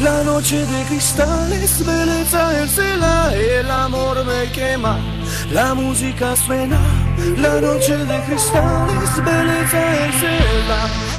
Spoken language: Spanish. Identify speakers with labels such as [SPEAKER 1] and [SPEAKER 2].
[SPEAKER 1] la noche de cristales, belleza el cela. El amor me quema, la música suena, la noche de cristales, belleza el cela.